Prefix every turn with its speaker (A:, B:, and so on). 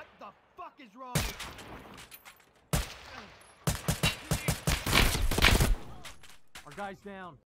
A: What the fuck is wrong?
B: Our guy's down.